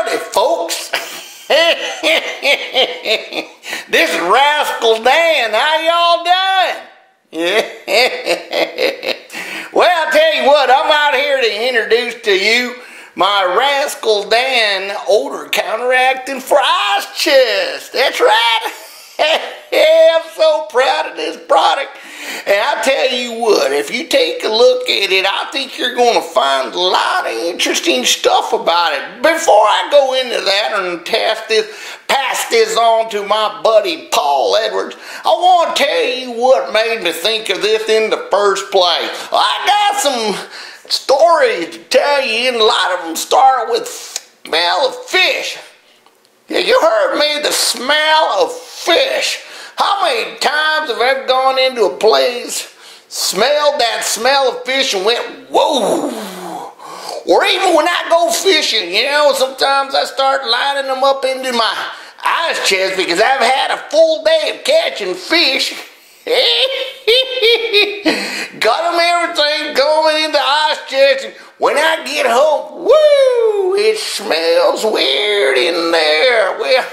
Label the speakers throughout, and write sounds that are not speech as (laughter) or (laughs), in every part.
Speaker 1: Howdy, folks. (laughs) this is Rascal Dan. How y'all doing? (laughs) well, I'll tell you what, I'm out here to introduce to you my Rascal Dan odor counteractant for ice chest. That's right. (laughs) I'm so proud of this product. And I tell you what, if you take a look at it, I think you're going to find a lot of interesting stuff about it. Before I go into that and test this, pass this on to my buddy Paul Edwards, I want to tell you what made me think of this in the first place. I got some stories to tell you, and a lot of them start with smell of fish. Yeah, you heard me, the smell of fish. How many times have I gone into a place, smelled that smell of fish and went, whoa. Or even when I go fishing, you know, sometimes I start lining them up into my ice chest because I've had a full day of catching fish. (laughs) Got them everything going in the ice chest. And when I get home, woo, it smells weird in there. Well,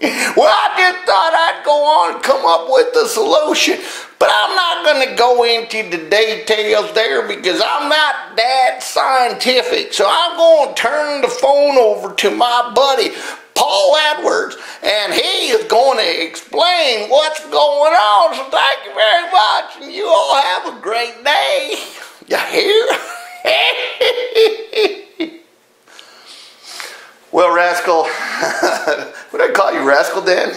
Speaker 1: well, I just thought I'd go on come up with a solution. But I'm not going to go into the details there because I'm not that scientific. So I'm going to turn the phone over to my buddy, Paul Edwards, and he is going to explain what's going on. So thank you very much, and you all have a great day. (laughs) You hear? (laughs) well, Rascal, (laughs) would I call you Rascal Dan?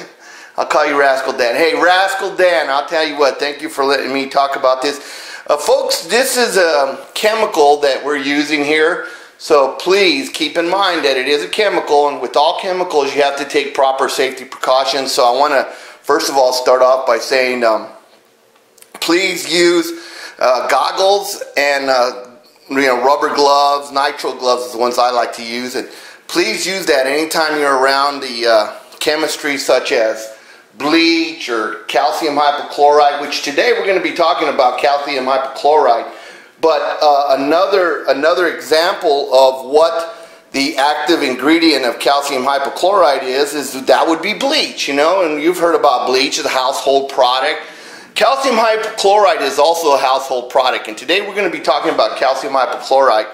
Speaker 1: I'll call you Rascal Dan. Hey, Rascal Dan, I'll tell you what, thank you for letting me talk about this. Uh, folks, this is a chemical that we're using here. So please keep in mind that it is a chemical, and with all chemicals, you have to take proper safety precautions. So I want to, first of all, start off by saying um, please use uh, goggles and uh, you know rubber gloves, nitrile gloves is the ones I like to use. And please use that anytime you're around the uh, chemistry such as bleach or calcium hypochlorite, which today we're going to be talking about calcium hypochlorite. But uh, another, another example of what the active ingredient of calcium hypochlorite is, is that would be bleach, you know, and you've heard about bleach as a household product. Calcium hypochlorite is also a household product, and today we're going to be talking about calcium hypochlorite.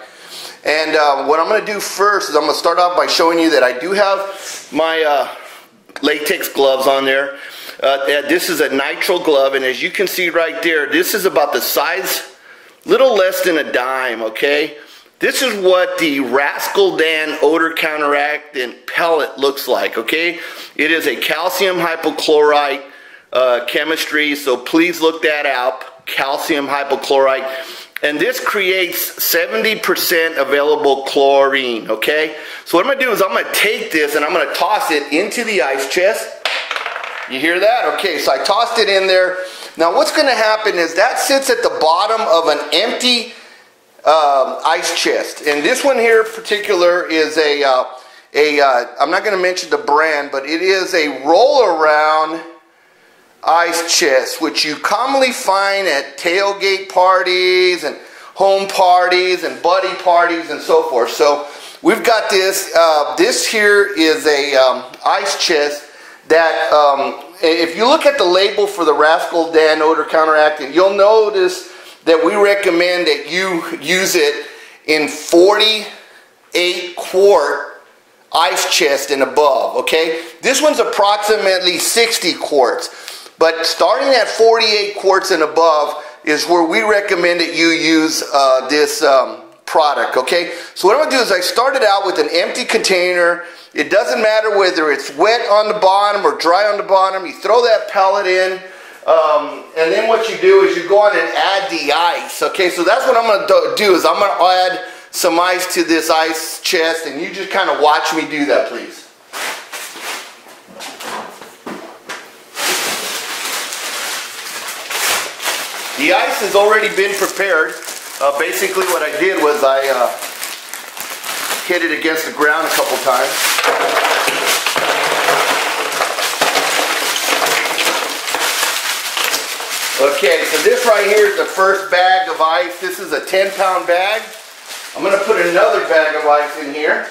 Speaker 1: And uh, what I'm going to do first is I'm going to start off by showing you that I do have my uh, latex gloves on there. Uh, this is a nitrile glove, and as you can see right there, this is about the size little less than a dime, okay? This is what the Rascal Dan odor counteractant pellet looks like, okay? It is a calcium hypochlorite uh, chemistry, so please look that up, calcium hypochlorite. And this creates 70% available chlorine, okay? So what I'm gonna do is I'm gonna take this and I'm gonna toss it into the ice chest. You hear that? Okay, so I tossed it in there. Now what's to happen is that sits at the bottom of an empty um, ice chest. And this one here particular is a, uh, a uh, I'm not to mention the brand, but it is a roll around ice chest, which you commonly find at tailgate parties and home parties and buddy parties and so forth. So we've got this. Uh, this here is a um, ice chest that um, if you look at the label for the Rascal Dan odor counteractant, you'll notice that we recommend that you use it in 48 quart ice chest and above, okay? This one's approximately 60 quarts, but starting at 48 quarts and above is where we recommend that you use uh, this um, product, okay? So what I'm gonna do is I started out with an empty container it doesn't matter whether it's wet on the bottom or dry on the bottom. You throw that pellet in. Um, and then what you do is you go on and add the ice. Okay, so that's what I'm going to do is I'm going to add some ice to this ice chest and you just kind of watch me do that please. The ice has already been prepared. Uh, basically what I did was I uh, hit it against the ground a couple times. Okay, so this right here is the first bag of ice. This is a 10 pound bag. I'm going to put another bag of ice in here.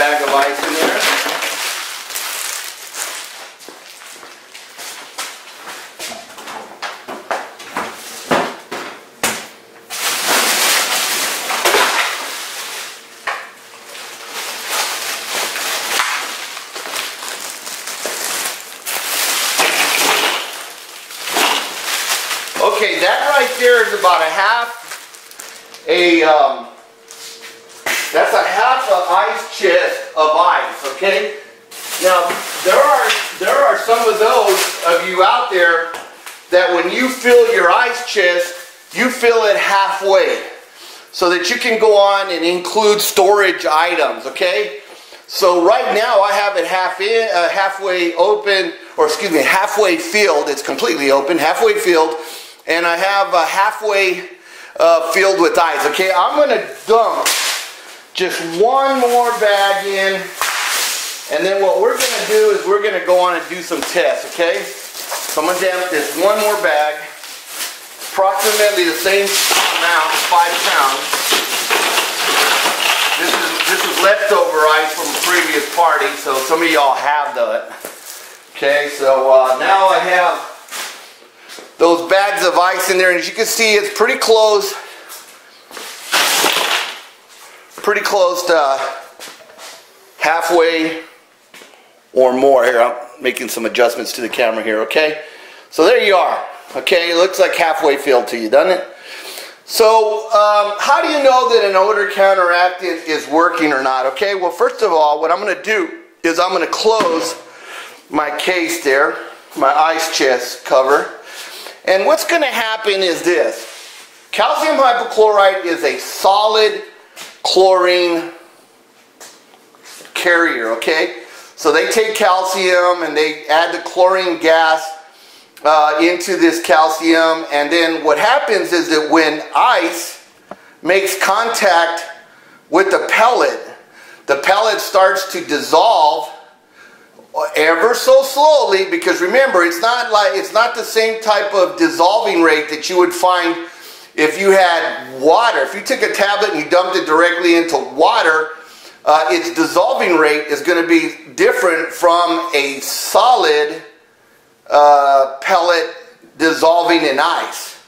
Speaker 1: bag of ice in there. Okay, that right there is about a half a um, that's a half an ice chest of ice, okay? Now, there are, there are some of those of you out there that when you fill your ice chest, you fill it halfway so that you can go on and include storage items, okay? So right now I have it half in, uh, halfway open, or excuse me, halfway filled. It's completely open, halfway filled, and I have a halfway uh, filled with ice. Okay, I'm gonna dump just one more bag in. And then what we're to do is we're to go on and do some tests, okay? So I'm to dump this one more bag, approximately the same amount, five pounds. This is, this is leftover ice from a previous party, so some of y'all have that. Okay, so uh, now I have those bags of ice in there, and as you can see, it's pretty close pretty close to halfway or more here. I'm making some adjustments to the camera here, okay? So there you are, okay? It looks like halfway filled to you, doesn't it? So um, how do you know that an odor counteractant is working or not? Okay, well first of all, what I'm going to do is I'm going to close my case there, my ice chest cover. And what's going to happen is this. Calcium hypochlorite is a solid chlorine carrier, okay? So they take calcium and they add the chlorine gas uh, into this calcium and then what happens is that when ice makes contact with the pellet, the pellet starts to dissolve ever so slowly because remember it's not like it's not the same type of dissolving rate that you would find if you had water, if you took a tablet and you dumped it directly into water, uh, its dissolving rate is going to be different from a solid uh, pellet dissolving in ice.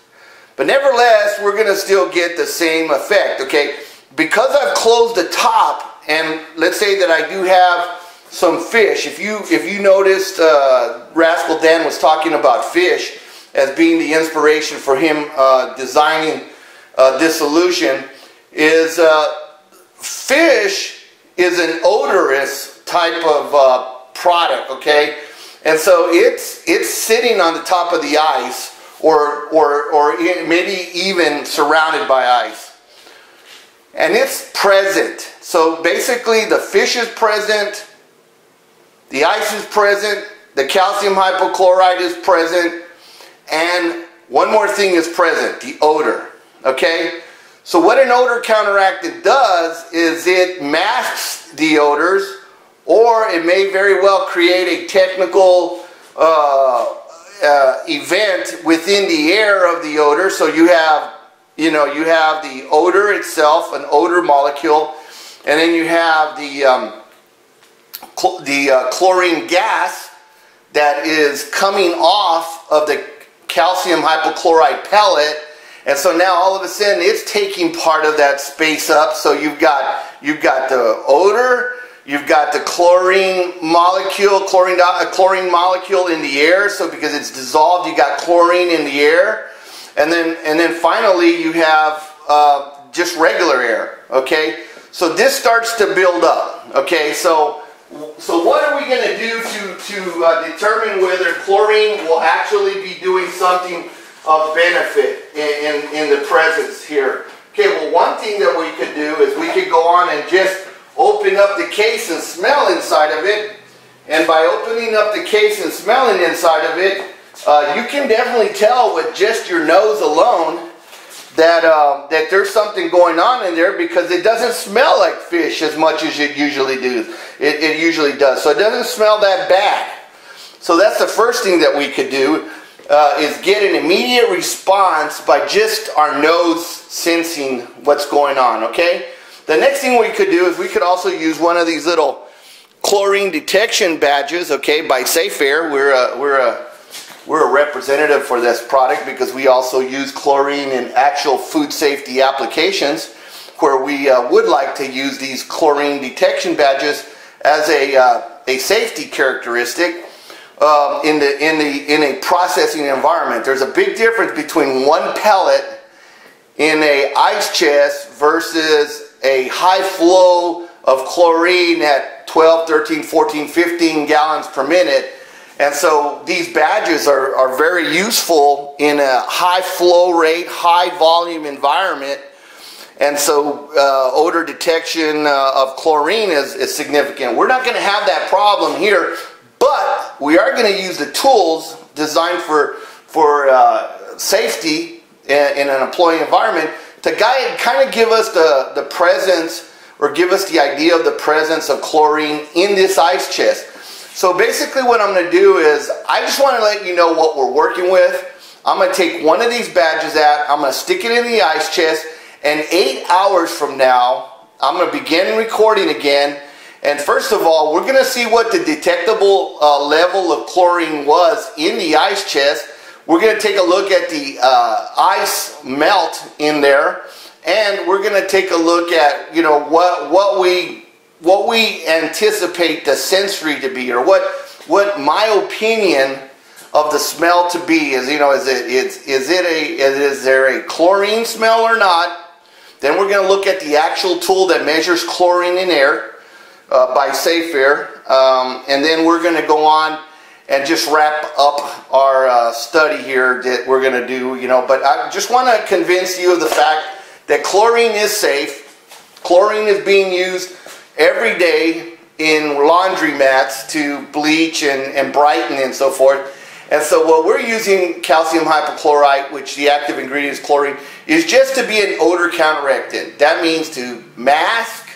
Speaker 1: But nevertheless, we're going to still get the same effect, okay? Because I've closed the top, and let's say that I do have some fish. If you if you noticed, uh, Rascal Dan was talking about fish as being the inspiration for him uh, designing uh, this solution is uh, fish is an odorous type of uh, product, okay? And so it's, it's sitting on the top of the ice or, or, or maybe even surrounded by ice. And it's present. So basically the fish is present, the ice is present, the calcium hypochlorite is present, and one more thing is present, the odor. Okay? So what an odor counteractant does is it masks the odors or it may very well create a technical uh, uh, event within the air of the odor. So you have, you know, you have the odor itself, an odor molecule, and then you have the, um, the uh, chlorine gas that is coming off of the calcium hypochlorite pellet. And so now all of a sudden it's taking part of that space up. So you've got, you've got the odor, you've got the chlorine molecule, chlorine, uh, chlorine molecule in the air. So because it's dissolved, you got chlorine in the air. And then, and then finally you have uh, just regular air, okay? So this starts to build up, okay? So so what are we going to do to, to uh, determine whether chlorine will actually be doing something of benefit in, in, in the presence here? Okay, well one thing that we could do is we could go on and just open up the case and smell inside of it. And by opening up the case and smelling inside of it, uh, you can definitely tell with just your nose alone that um, that there's something going on in there because it doesn't smell like fish as much as it usually do. It, it usually does. So it doesn't smell that bad. So that's the first thing that we could do uh, is get an immediate response by just our nose sensing what's going on. Okay. the next thing we could do is we could also use one of these little chlorine detection badges, okay, by Safe Air. We're a, we're a, we're a representative for this product because we also use chlorine in actual food safety applications where we uh, would like to use these chlorine detection badges as a, uh, a safety characteristic um, in, the, in, the, in a processing environment. There's a big difference between one pellet in a ice chest versus a high flow of chlorine at 12, 13, 14, 15 gallons per minute. And so these badges are, are very useful in a high flow rate, high volume environment. And so uh, odor detection uh, of chlorine is, is significant. We're not going to have that problem here, but we are going to use the tools designed for, for uh, safety in, in an employee environment to guide, kind of give us the, the presence or give us the idea of the presence of chlorine in this ice chest. So basically what I'm going to do is I just want to let you know what we're working with. I'm going to take one of these badges out, I'm going to stick it in the ice chest, and eight hours from now, I'm going to begin recording again. And first of all, we're going to see what the detectable uh, level of chlorine was in the ice chest. We're going to take a look at the uh, ice melt in there and we're going to take a look at you know what what we what we anticipate the sensory to be or what what my opinion of the smell to be is you know is it is, is it a is there a chlorine smell or not then we're going to look at the actual tool that measures chlorine in air uh, by Safe Air um, and then we're going to go on and just wrap up our uh, study here that we're going to do you know but I just want to convince you of the fact that chlorine is safe. Chlorine is being used every day in laundry mats to bleach and, and brighten and so forth. And so what we're using calcium hypochlorite, which the active ingredient is chlorine, is just to be an odor counteractant. That means to mask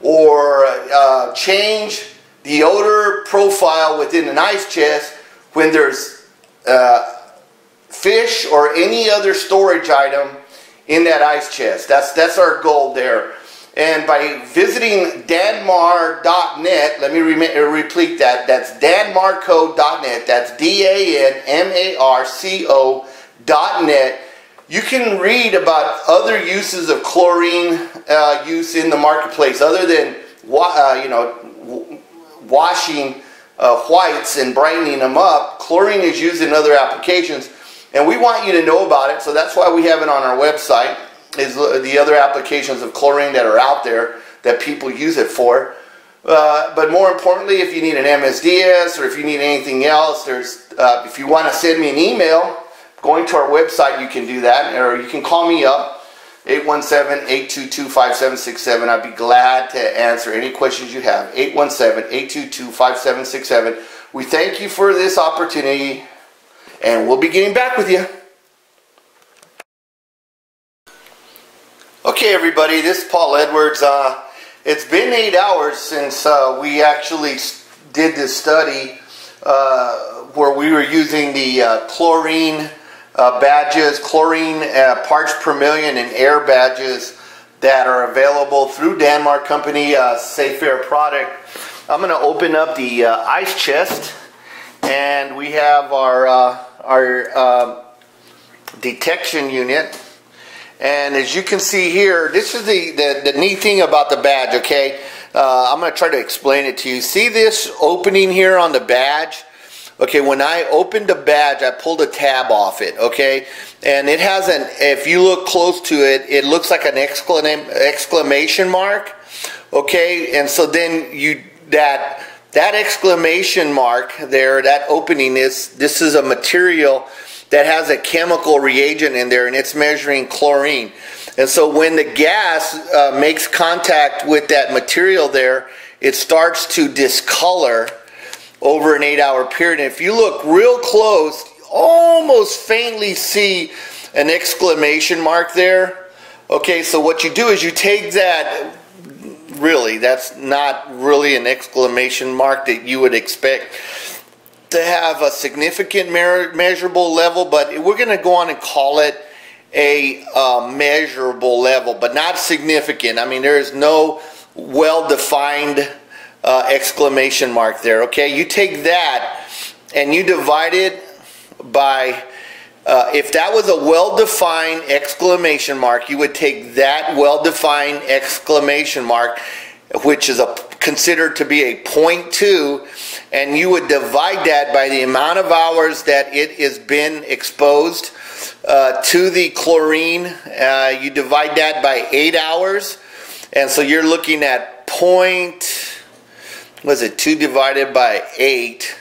Speaker 1: or uh, change the odor profile within an ice chest when there's uh, fish or any other storage item in that ice chest. That's, that's our goal there. And by visiting danmar.net, let me re repeat that. That's danmarco.net. That's D-A-N-M-A-R-C-O.net. You can read about other uses of chlorine uh, use in the marketplace other than uh, you know washing uh, whites and brightening them up. Chlorine is used in other applications. And we want you to know about it, so that's why we have it on our website, is the other applications of chlorine that are out there that people use it for. Uh, but more importantly, if you need an MSDS or if you need anything else, there's uh, if you want to send me an email, going to our website, you can do that, or you can call me up, 817-822-5767. I'd be glad to answer any questions you have. 817-822-5767. We thank you for this opportunity and we'll be getting back with you. Okay, everybody, this is Paul Edwards. Uh, it's been eight hours since uh, we actually did this study uh, where we were using the uh, chlorine uh, badges, chlorine uh, parts per million, and air badges that are available through Dan Mar Company Safe Air product. I'm going to open up the ice chest, and we have our our uh, detection unit. And as you can see here, this is the, the, the neat thing about the badge, okay? Uh, I'm going to try to explain it to you. See this opening here on the badge? Okay, when I opened the badge, I pulled a tab off it, okay? And it has an, if you look close to it, it looks like an exclamation mark, okay? And so then you, that, that exclamation mark there, that opening is, this is a material that has a chemical reagent in there and it's measuring chlorine. And so when the gas uh, makes contact with that material there, it starts to discolor over an eight hour period. And if you look real close, almost faintly see an exclamation mark there. Okay, so what you do is you take that really. That's not really an exclamation mark that you would expect to have a significant measurable level, but we're going to go on and call it a uh, measurable level, but not significant. I mean, there is no well-defined uh, exclamation mark there. Okay, you take that and you divide it by. Uh, if that was a well-defined exclamation mark, you would take that well-defined exclamation mark, which is a, considered to be a point 0.2, and you would divide that by the amount of hours that it has been exposed uh, to the chlorine. Uh, you divide that by eight hours, and so you're looking at point, was it two divided by eight?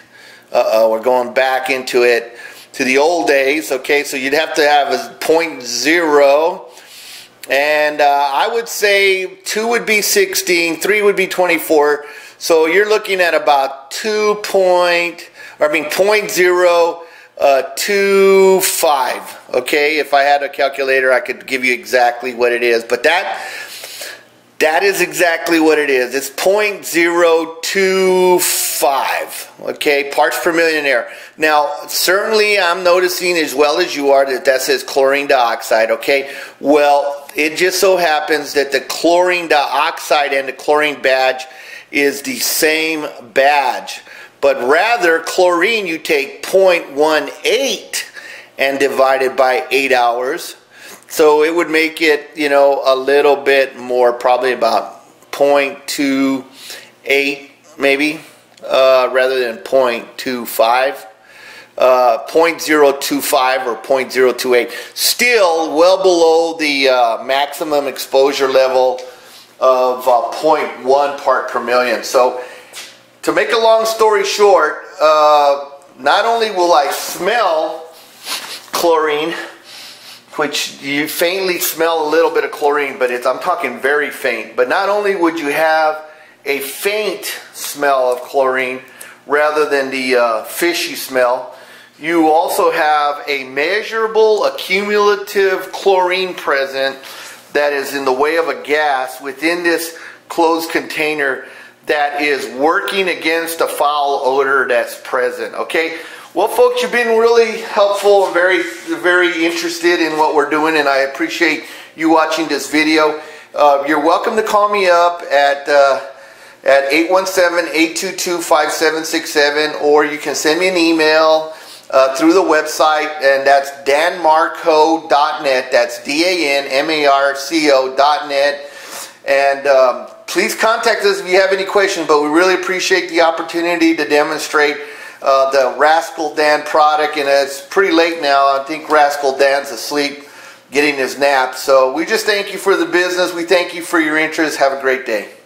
Speaker 1: Uh-oh, we're going back into it to the old days. Okay, so you'd have to have a point zero. And uh, I would say 2 would be 16, 3 would be 24. So you're looking at about 2 point, or I mean point zero uh. Okay, if I had a calculator, I could give you exactly what it is. But that that is exactly what it is. It's 0.025, okay, parts per million air. Now, certainly I'm noticing as well as you are that that says chlorine dioxide, okay? Well, it just so happens that the chlorine dioxide and the chlorine badge is the same badge. But rather, chlorine, you take 0.18 and divide it by 8 hours. So it would make it, you know, a little bit more, probably about 0.28 maybe, uh, rather than 0.25. Uh, 0.025 or 0.028. Still well below the uh, maximum exposure level of uh, 0.1 part per million. So to make a long story short, uh, not only will I smell chlorine, which you faintly smell a little bit of chlorine, but it's, I'm talking very faint. But not only would you have a faint smell of chlorine rather than the uh, fishy smell, you also have a measurable accumulative chlorine present that is in the way of a gas within this closed container that is working against a foul odor that's present. Okay? Well, folks, you've been really helpful and very, very interested in what we're doing, and I appreciate you watching this video. Uh, you're welcome to call me up at uh, at 817-822-5767, or you can send me an email uh, through the website, and that's danmarco.net. That's D-A-N-M-A-R-C-O.net. And um, please contact us if you have any questions, but we really appreciate the opportunity to demonstrate uh, the Rascal Dan product. And it's pretty late now. I think Rascal Dan's asleep getting his nap. So we just thank you for the business. We thank you for your interest. Have a great day.